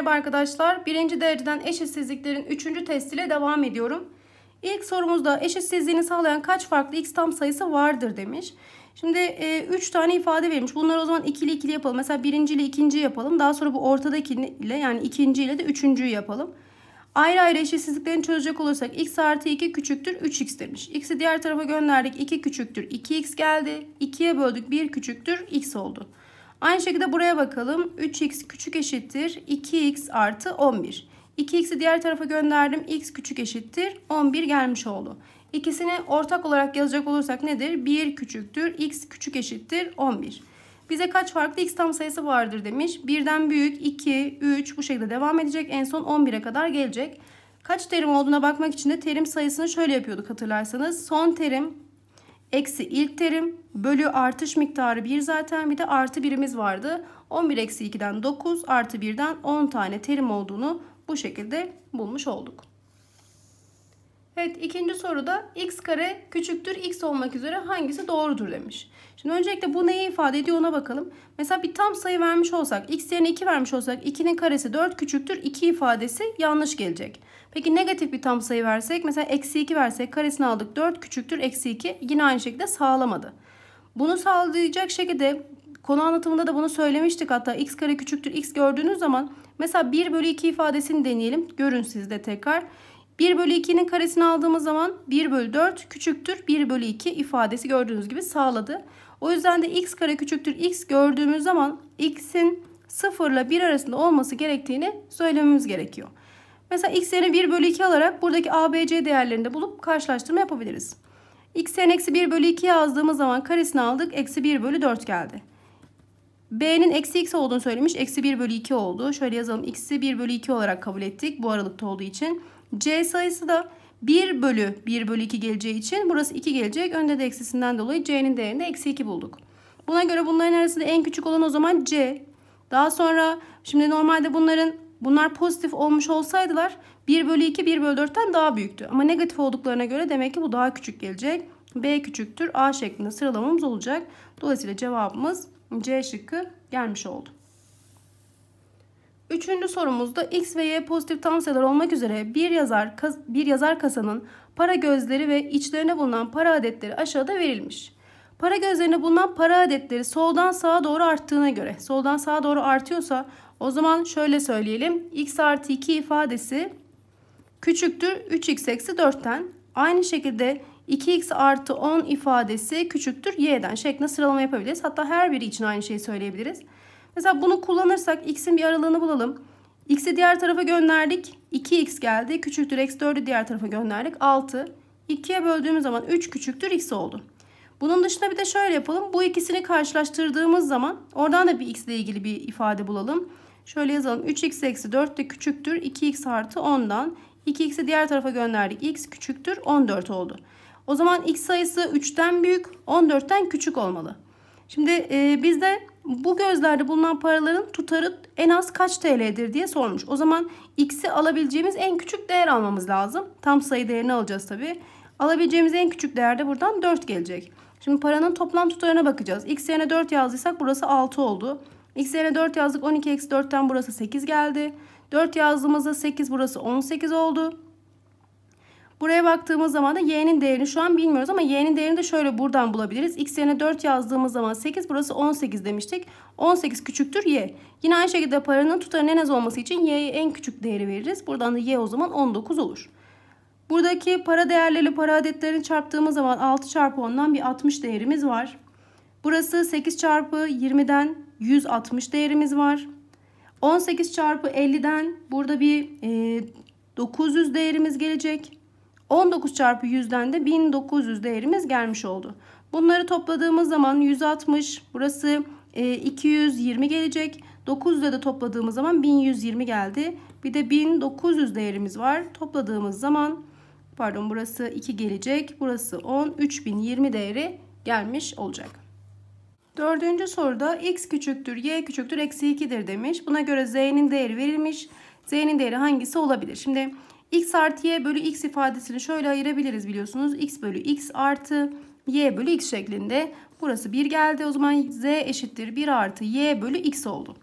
Merhaba arkadaşlar. Birinci dereceden eşitsizliklerin üçüncü testiyle devam ediyorum. İlk sorumuzda eşitsizliğini sağlayan kaç farklı x tam sayısı vardır demiş. Şimdi 3 e, tane ifade verilmiş. Bunları o zaman ikili ikili yapalım. Mesela birinci ile ikinci yapalım. Daha sonra bu ortadaki ile yani ikinci ile de üçüncüyü yapalım. Ayrı ayrı eşitsizliklerini çözecek olursak x artı 2 küçüktür 3x demiş. x'i diğer tarafa gönderdik 2 küçüktür 2x geldi. 2'ye böldük 1 küçüktür x oldu. Aynı şekilde buraya bakalım. 3x küçük eşittir 2x artı 11. 2x'i diğer tarafa gönderdim. x küçük eşittir 11 gelmiş oldu. İkisini ortak olarak yazacak olursak nedir? 1 küçüktür x küçük eşittir 11. Bize kaç farklı x tam sayısı vardır demiş. Birden büyük 2, 3 bu şekilde devam edecek. En son 11'e kadar gelecek. Kaç terim olduğuna bakmak için de terim sayısını şöyle yapıyorduk hatırlarsanız. Son terim eksi ilk terim bölü artış miktarı 1 zaten bir de artı birimiz vardı. 11 eksi 2'den 9 artı 1'den 10 tane terim olduğunu bu şekilde bulmuş olduk. Evet ikinci soruda x kare küçüktür x olmak üzere hangisi doğrudur demiş. Şimdi öncelikle bu neyi ifade ediyor ona bakalım. Mesela bir tam sayı vermiş olsak x yerine 2 vermiş olsak 2'nin karesi 4 küçüktür 2 ifadesi yanlış gelecek. Peki negatif bir tam sayı versek mesela eksi 2 versek karesini aldık 4 küçüktür eksi 2 yine aynı şekilde sağlamadı. Bunu sağlayacak şekilde konu anlatımında da bunu söylemiştik hatta x kare küçüktür x gördüğünüz zaman mesela 1 bölü 2 ifadesini deneyelim. Görün siz de tekrar. 1 bölü 2'nin karesini aldığımız zaman 1 bölü 4 küçüktür 1 bölü 2 ifadesi gördüğünüz gibi sağladı. O yüzden de x kare küçüktür x gördüğümüz zaman x'in 0 ile 1 arasında olması gerektiğini söylememiz gerekiyor. Mesela x yerine 1 bölü 2 alarak buradaki a, b, c değerlerini de bulup karşılaştırma yapabiliriz. x yerine eksi 1 bölü 2 yazdığımız zaman karesini aldık. Eksi 1 bölü 4 geldi. b'nin eksi x olduğunu söylemiş. Eksi 1 bölü 2 oldu. Şöyle yazalım. x'i 1 bölü 2 olarak kabul ettik. Bu aralıkta olduğu için. c sayısı da 1 bölü 1 bölü 2 geleceği için burası 2 gelecek. Önde de eksisinden dolayı c'nin değerini de eksi 2 bulduk. Buna göre bunların arasında en küçük olan o zaman c. Daha sonra şimdi normalde bunların bunlar pozitif olmuş olsaydılar 1 bölü 2 1 bölü 4'ten daha büyüktü. Ama negatif olduklarına göre demek ki bu daha küçük gelecek. B küçüktür A şeklinde sıralamamız olacak. Dolayısıyla cevabımız C şıkkı gelmiş oldu. Üçüncü sorumuzda X ve Y pozitif tam sayılar olmak üzere bir yazar, bir yazar kasanın para gözleri ve içlerine bulunan para adetleri aşağıda verilmiş. Para gözlerine bulunan para adetleri soldan sağa doğru arttığına göre, soldan sağa doğru artıyorsa o zaman şöyle söyleyelim. X artı 2 ifadesi küçüktür 3x eksi 4'ten. Aynı şekilde 2x artı 10 ifadesi küçüktür y'den şeklinde sıralama yapabiliriz. Hatta her biri için aynı şeyi söyleyebiliriz. Mesela bunu kullanırsak x'in bir aralığını bulalım. x'i diğer tarafa gönderdik. 2x geldi. Küçüktür eksi 4'ü diğer tarafa gönderdik. 6. 2'ye böldüğümüz zaman 3 küçüktür x oldu. Bunun dışında bir de şöyle yapalım. Bu ikisini karşılaştırdığımız zaman oradan da bir x ile ilgili bir ifade bulalım. Şöyle yazalım. 3x eksi 4 de küçüktür. 2x artı 10'dan. 2x'i diğer tarafa gönderdik. x küçüktür 14 oldu. O zaman x sayısı 3'ten büyük 14'ten küçük olmalı. Şimdi e, bizde bu gözlerde bulunan paraların tutarı en az kaç TL'dir diye sormuş. O zaman x'i alabileceğimiz en küçük değer almamız lazım. Tam sayı değerini alacağız tabii. Alabileceğimiz en küçük değer de buradan 4 gelecek. Şimdi paranın toplam tutarına bakacağız. X yerine 4 yazdıysak burası 6 oldu. X yerine 4 yazdık 12 eksi 4'ten burası 8 geldi. 4 yazdığımızda 8 burası 18 oldu. Buraya baktığımız zaman da y'nin değerini şu an bilmiyoruz ama y'nin değerini de şöyle buradan bulabiliriz. x yerine 4 yazdığımız zaman 8 burası 18 demiştik. 18 küçüktür y. Yine aynı şekilde paranın tutarının en az olması için y'ye en küçük değeri veririz. Buradan da y o zaman 19 olur. Buradaki para değerleri para adetlerini çarptığımız zaman 6 çarpı 10'dan bir 60 değerimiz var. Burası 8 çarpı 20'den 160 değerimiz var. 18 çarpı 50'den burada bir e, 900 değerimiz gelecek. 19 çarpı 100'den de 1900 değerimiz gelmiş oldu. Bunları topladığımız zaman 160 burası e, 220 gelecek. 900'de de topladığımız zaman 1120 geldi. Bir de 1900 değerimiz var. Topladığımız zaman pardon burası 2 gelecek. Burası 10 3020 değeri gelmiş olacak. Dördüncü soruda x küçüktür y küçüktür eksi 2'dir demiş. Buna göre z'nin değeri verilmiş. z'nin değeri hangisi olabilir? Şimdi x artı y bölü x ifadesini şöyle ayırabiliriz biliyorsunuz. x bölü x artı y bölü x şeklinde. Burası 1 geldi. O zaman z eşittir 1 artı y bölü x oldu.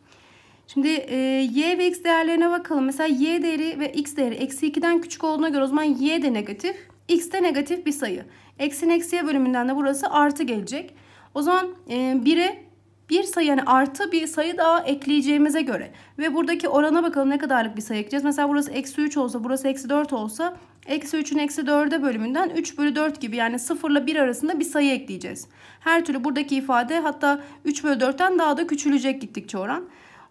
Şimdi e, y ve x değerlerine bakalım. Mesela y değeri ve x değeri eksi 2'den küçük olduğuna göre o zaman y de negatif. x de negatif bir sayı. Eksin eksiye bölümünden de burası artı gelecek. O zaman e, 1'e bir sayı yani artı bir sayı daha ekleyeceğimize göre ve buradaki orana bakalım ne kadarlık bir sayı ekleyeceğiz. Mesela burası eksi 3 olsa burası eksi 4 olsa eksi 3'ün eksi 4'e bölümünden 3 bölü 4 gibi yani 0 ile 1 arasında bir sayı ekleyeceğiz. Her türlü buradaki ifade hatta 3 bölü 4'ten daha da küçülecek gittikçe oran.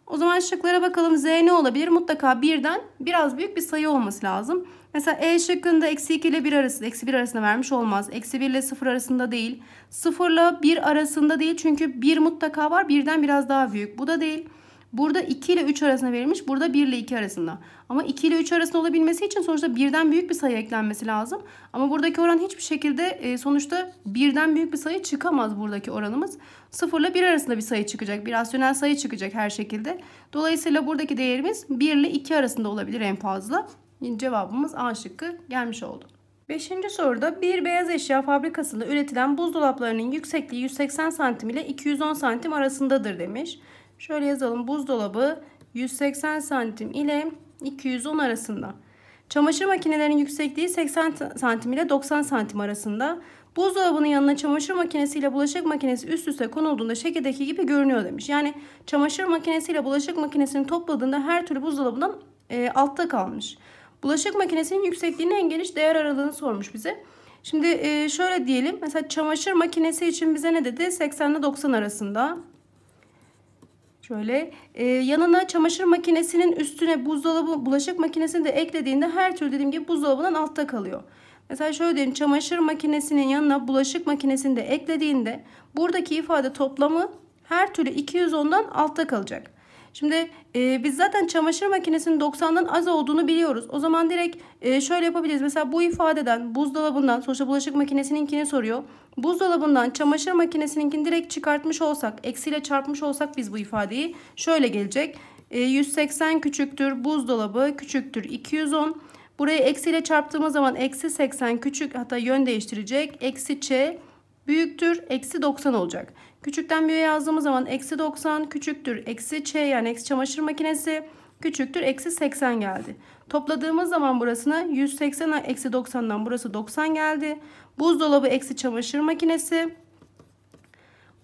O zaman şıklara bakalım. Z ne olabilir? Mutlaka 1'den biraz büyük bir sayı olması lazım. Mesela E şıkkında eksi 2 ile 1 arasında, eksi 1 arasında vermiş olmaz. Eksi 1 ile 0 arasında değil. 0 ile 1 arasında değil çünkü 1 mutlaka var. 1'den biraz daha büyük. Bu da değil. Burada 2 ile 3 arasında verilmiş. Burada 1 ile 2 arasında. Ama 2 ile 3 arasında olabilmesi için sonuçta birden büyük bir sayı eklenmesi lazım. Ama buradaki oran hiçbir şekilde e, sonuçta birden büyük bir sayı çıkamaz buradaki oranımız. 0 ile 1 arasında bir sayı çıkacak. Bir rasyonel sayı çıkacak her şekilde. Dolayısıyla buradaki değerimiz 1 ile 2 arasında olabilir en fazla. Cevabımız A şıkkı gelmiş oldu. Beşinci soruda bir beyaz eşya fabrikasında üretilen buzdolaplarının yüksekliği 180 cm ile 210 cm arasındadır demiş. Şöyle yazalım buzdolabı 180 cm ile 210 arasında. Çamaşır makinelerinin yüksekliği 80 cm ile 90 cm arasında. Buzdolabının yanına çamaşır makinesi ile bulaşık makinesi üst üste konulduğunda şekildeki gibi görünüyor demiş. Yani çamaşır makinesi ile bulaşık makinesini topladığında her türlü buzdolabından e, altta kalmış. Bulaşık makinesinin yüksekliğini en geniş değer aralığını sormuş bize. Şimdi e, şöyle diyelim. Mesela çamaşır makinesi için bize ne dedi? 80 ile 90 arasında. Şöyle e, yanına çamaşır makinesinin üstüne buzdolabı bulaşık makinesini de eklediğinde her türlü dediğim gibi buzdolabından altta kalıyor. Mesela şöyle diyelim çamaşır makinesinin yanına bulaşık makinesini de eklediğinde buradaki ifade toplamı her türlü 210'dan altta kalacak. Şimdi e, biz zaten çamaşır makinesinin 90'dan az olduğunu biliyoruz. O zaman direkt e, şöyle yapabiliriz. Mesela bu ifadeden buzdolabından sonuçta bulaşık makinesininkini soruyor. Buzdolabından çamaşır makinesininkini direkt çıkartmış olsak, eksiyle çarpmış olsak biz bu ifadeyi şöyle gelecek. E, 180 küçüktür buzdolabı küçüktür 210. Burayı eksiyle çarptığımız zaman eksi 80 küçük hatta yön değiştirecek. Eksi ç büyüktür eksi 90 olacak. Küçükten büyüğe yazdığımız zaman eksi 90 küçüktür eksi ç yani eksi çamaşır makinesi küçüktür eksi 80 geldi. Topladığımız zaman burasına 180 eksi 90'dan burası 90 geldi. Buzdolabı eksi çamaşır makinesi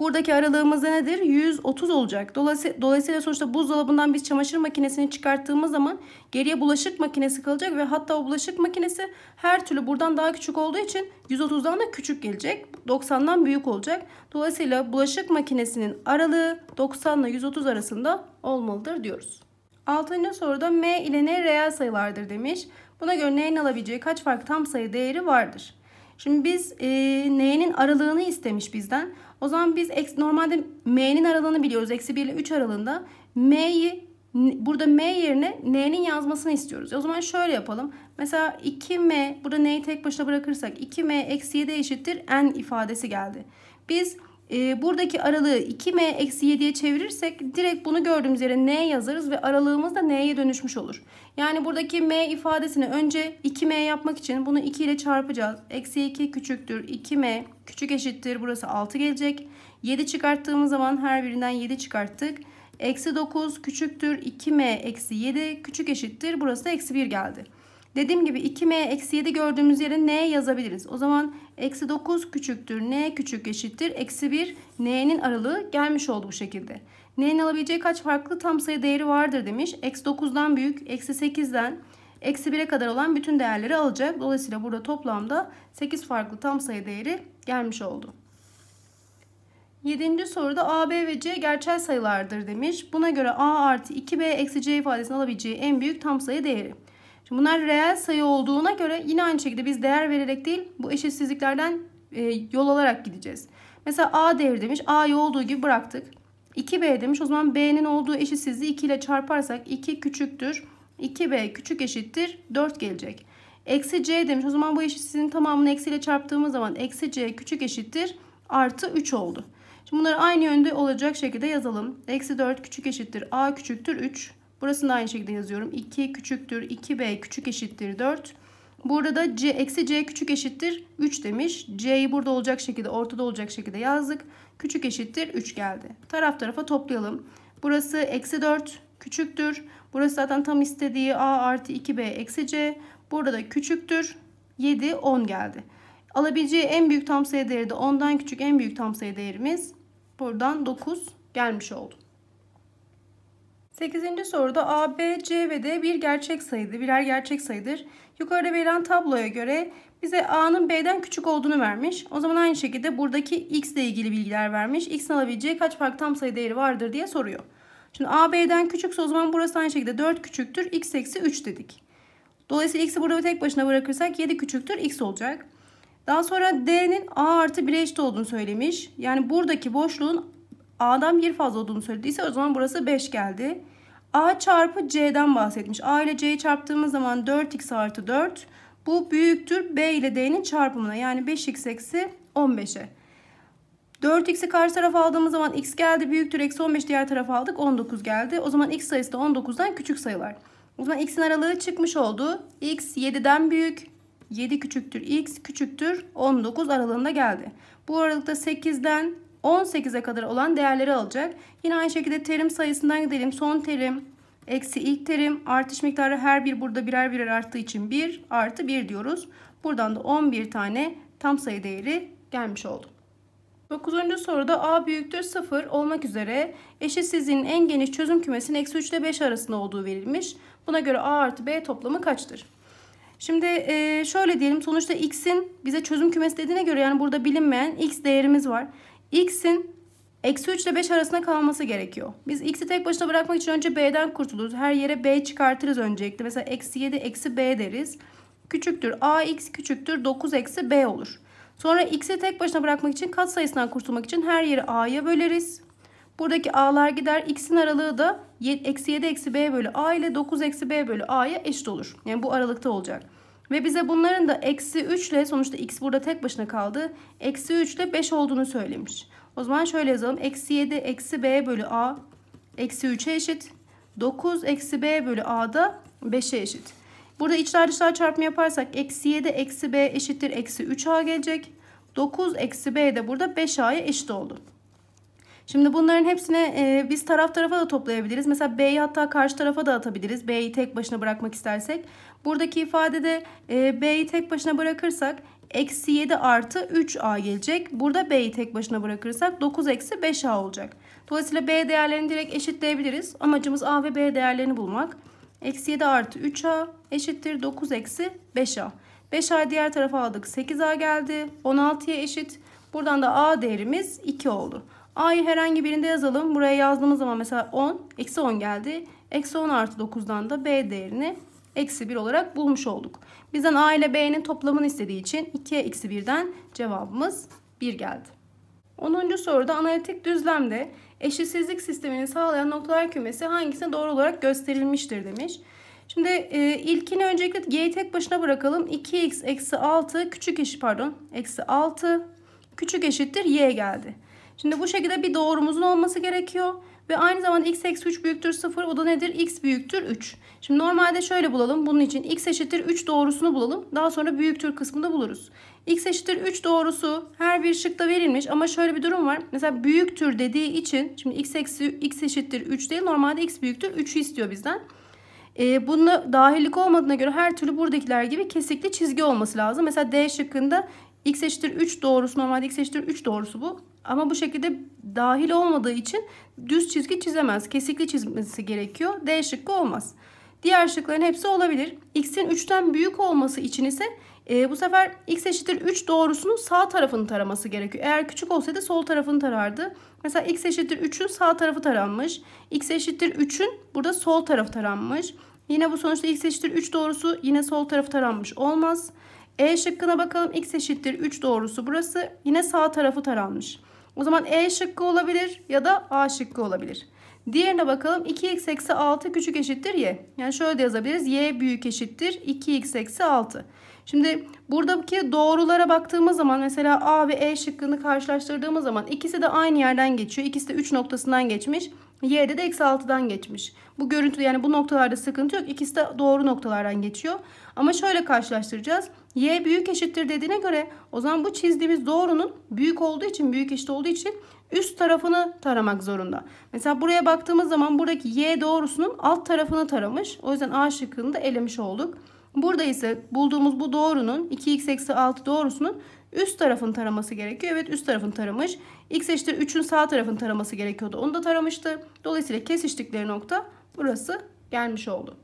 Buradaki aralığımız nedir? 130 olacak. Dolayısıyla, dolayısıyla sonuçta buzdolabından biz çamaşır makinesini çıkarttığımız zaman geriye bulaşık makinesi kalacak ve hatta o bulaşık makinesi her türlü buradan daha küçük olduğu için 130'dan da küçük gelecek. 90'dan büyük olacak. Dolayısıyla bulaşık makinesinin aralığı 90 ile 130 arasında olmalıdır diyoruz. Altıncı soruda m ile n reel sayılardır demiş. Buna göre n'nin alabileceği kaç farklı tam sayı değeri vardır? Şimdi biz e, n'nin aralığını istemiş bizden. O zaman biz normalde m'nin aralığını biliyoruz. Eksi 1 ile 3 aralığında. m'yi burada m yerine n'nin yazmasını istiyoruz. O zaman şöyle yapalım. Mesela 2m burada n'yi tek başına bırakırsak 2m eksi 7 eşittir n ifadesi geldi. Biz e, buradaki aralığı 2m eksi 7'ye çevirirsek direkt bunu gördüğümüz yere n yazarız ve aralığımız da n'ye dönüşmüş olur. Yani buradaki m ifadesini önce 2m yapmak için bunu 2 ile çarpacağız. Eksi 2 küçüktür 2m küçük eşittir burası 6 gelecek. 7 çıkarttığımız zaman her birinden 7 çıkarttık. Eksi 9 küçüktür 2m eksi 7 küçük eşittir burası da eksi 1 geldi. Dediğim gibi 2m eksi 7 gördüğümüz yere n yazabiliriz. O zaman eksi 9 küçüktür n küçük eşittir. Eksi 1 n'nin aralığı gelmiş oldu bu şekilde. N'nin alabileceği kaç farklı tam sayı değeri vardır demiş. Eksi 9'dan büyük, eksi 8'den eksi 1'e kadar olan bütün değerleri alacak. Dolayısıyla burada toplamda 8 farklı tam sayı değeri gelmiş oldu. Yedinci soruda A, B ve C gerçel sayılardır demiş. Buna göre A artı 2B eksi C ifadesini alabileceği en büyük tam sayı değeri. Şimdi bunlar reel sayı olduğuna göre yine aynı şekilde biz değer vererek değil bu eşitsizliklerden e, yol alarak gideceğiz. Mesela A değeri demiş. A'yı olduğu gibi bıraktık. 2B demiş. O zaman B'nin olduğu eşitsizliği 2 ile çarparsak 2 küçüktür. 2B küçük eşittir 4 gelecek. Eksi C demiş. O zaman bu eşitsizliğin tamamını eksi ile çarptığımız zaman eksi C küçük eşittir artı 3 oldu. Şimdi bunları aynı yönde olacak şekilde yazalım. Eksi 4 küçük eşittir A küçüktür 3. Burasını da aynı şekilde yazıyorum. 2 küçüktür 2b küçük eşittir 4. Burada da c eksi c küçük eşittir 3 demiş. c'yi burada olacak şekilde ortada olacak şekilde yazdık. Küçük eşittir 3 geldi. Taraf tarafa toplayalım. Burası eksi 4 küçüktür. Burası zaten tam istediği a artı 2b eksi c. Burada da küçüktür. 7, 10 geldi. Alabileceği en büyük tam sayı değeri de 10'dan küçük en büyük tam sayı değerimiz buradan 9 gelmiş oldu. 8. soruda A, B, C ve D bir gerçek sayıdır. Birer gerçek sayıdır. Yukarıda verilen tabloya göre bize A'nın B'den küçük olduğunu vermiş. O zaman aynı şekilde buradaki X ile ilgili bilgiler vermiş. X'in alabileceği kaç farklı tam sayı değeri vardır diye soruyor. Şimdi A, B'den küçükse o zaman burası aynı şekilde 4 küçüktür. X eksi 3 dedik. Dolayısıyla X'i burada tek başına bırakırsak 7 küçüktür. X olacak. Daha sonra D'nin A artı 1'e eşit olduğunu söylemiş. Yani buradaki boşluğun A'dan bir fazla olduğunu söylediyse o zaman burası 5 geldi. A çarpı C'den bahsetmiş. A ile C'yi çarptığımız zaman 4x artı 4. Bu büyüktür B ile D'nin çarpımına. Yani 5x eksi 15'e. 4x'i karşı tarafa aldığımız zaman x geldi büyüktür. Eksi 15 diğer tarafa aldık. 19 geldi. O zaman x sayısı da 19'dan küçük sayılar. O zaman x'in aralığı çıkmış oldu. x 7'den büyük. 7 küçüktür x küçüktür 19 aralığında geldi. Bu aralıkta 8'den 18'e kadar olan değerleri alacak. Yine aynı şekilde terim sayısından gidelim. Son terim eksi ilk terim artış miktarı her bir burada birer birer arttığı için 1 artı 1 diyoruz. Buradan da 11 tane tam sayı değeri gelmiş oldu. 9. soruda a büyüktür 0 olmak üzere eşitsizliğin en geniş çözüm kümesinin eksi 3 ile 5 arasında olduğu verilmiş. Buna göre a artı b toplamı kaçtır? Şimdi e, şöyle diyelim sonuçta x'in bize çözüm kümesi dediğine göre yani burada bilinmeyen x değerimiz var. X'in eksi 3 ile 5 arasında kalması gerekiyor. Biz x'i tek başına bırakmak için önce b'den kurtuluruz. Her yere b çıkartırız öncelikle. Mesela eksi 7 eksi b deriz. Küçüktür ax küçüktür 9 eksi b olur. Sonra x'i tek başına bırakmak için kat sayısından kurtulmak için her yeri a'ya böleriz. Buradaki a'lar gider. X'in aralığı da eksi 7 eksi b bölü a ile 9 eksi b bölü a'ya eşit olur. Yani bu aralıkta olacak. Ve bize bunların da eksi 3 ile sonuçta x burada tek başına kaldı. Eksi 3 ile 5 olduğunu söylemiş. O zaman şöyle yazalım. Eksi 7 eksi b bölü a eksi 3'e eşit. 9 eksi b bölü a da 5'e eşit. Burada içler dışlar çarpımı yaparsak eksi 7 eksi b eşittir eksi 3a gelecek. 9 eksi b de burada 5a'ya eşit oldu. Şimdi bunların hepsini e, biz taraf tarafa da toplayabiliriz. Mesela B'yi hatta karşı tarafa da atabiliriz. B'yi tek başına bırakmak istersek. Buradaki ifadede e, B'yi tek başına bırakırsak eksi 7 artı 3A gelecek. Burada B'yi tek başına bırakırsak 9 eksi 5A olacak. Dolayısıyla B değerlerini direkt eşitleyebiliriz. Amacımız A ve B değerlerini bulmak. Eksi 7 artı 3A eşittir 9 eksi 5A. 5A diğer tarafa aldık. 8A geldi. 16'ya eşit. Buradan da A değerimiz 2 oldu. A'yı herhangi birinde yazalım. Buraya yazdığımız zaman mesela 10, eksi 10 geldi. Eksi 10 artı 9'dan da B değerini eksi 1 olarak bulmuş olduk. Bizden A ile B'nin toplamını istediği için 2'ye eksi 1'den cevabımız 1 geldi. 10. soruda analitik düzlemde eşitsizlik sistemini sağlayan noktalar kümesi hangisine doğru olarak gösterilmiştir demiş. Şimdi e, ilkini öncelikle y'yi tek başına bırakalım. 2x eksi 6 küçük eşit pardon eksi 6 küçük eşittir y geldi. Şimdi bu şekilde bir doğrumuzun olması gerekiyor. Ve aynı zamanda x eksi 3 büyüktür 0. O da nedir? x büyüktür 3. Şimdi normalde şöyle bulalım. Bunun için x eşittir 3 doğrusunu bulalım. Daha sonra büyüktür kısmında buluruz. x eşittir 3 doğrusu her bir şıkta verilmiş. Ama şöyle bir durum var. Mesela büyüktür dediği için şimdi x, eksi, x eşittir 3 değil. Normalde x büyüktür 3'ü istiyor bizden. E, bunda dahillik olmadığına göre her türlü buradakiler gibi kesikli çizgi olması lazım. Mesela D şıkkında x eşittir 3 doğrusu normalde x eşittir 3 doğrusu bu. Ama bu şekilde dahil olmadığı için düz çizgi çizemez. Kesikli çizmesi gerekiyor. D şıkkı olmaz. Diğer şıkların hepsi olabilir. X'in 3'ten büyük olması için ise e, bu sefer x eşittir 3 doğrusunun sağ tarafını taraması gerekiyor. Eğer küçük olsaydı sol tarafını tarardı. Mesela x eşittir 3'ün sağ tarafı taranmış. x eşittir 3'ün burada sol tarafı taranmış. Yine bu sonuçta x eşittir 3 doğrusu yine sol tarafı taranmış olmaz. E şıkkına bakalım x eşittir 3 doğrusu burası yine sağ tarafı taranmış. O zaman E şıkkı olabilir ya da A şıkkı olabilir. Diğerine bakalım 2x eksi 6 küçük eşittir y. Yani şöyle de yazabiliriz. y büyük eşittir 2x eksi 6. Şimdi buradaki doğrulara baktığımız zaman mesela A ve E şıkkını karşılaştırdığımız zaman ikisi de aynı yerden geçiyor. İkisi de 3 noktasından geçmiş. Y'de de eksi 6'dan geçmiş. Bu görüntü yani bu noktalarda sıkıntı yok. İkisi de doğru noktalardan geçiyor. Ama şöyle karşılaştıracağız. Y büyük eşittir dediğine göre o zaman bu çizdiğimiz doğrunun büyük olduğu için, büyük eşit olduğu için üst tarafını taramak zorunda. Mesela buraya baktığımız zaman buradaki y doğrusunun alt tarafını taramış. O yüzden A şıkkını da elemiş olduk. Burada ise bulduğumuz bu doğrunun 2x eksi 6 doğrusunun üst tarafını taraması gerekiyor. Evet üst tarafını taramış. x eşittir 3'ün sağ tarafını taraması gerekiyordu. Onu da taramıştı. Dolayısıyla kesiştikleri nokta burası gelmiş oldu.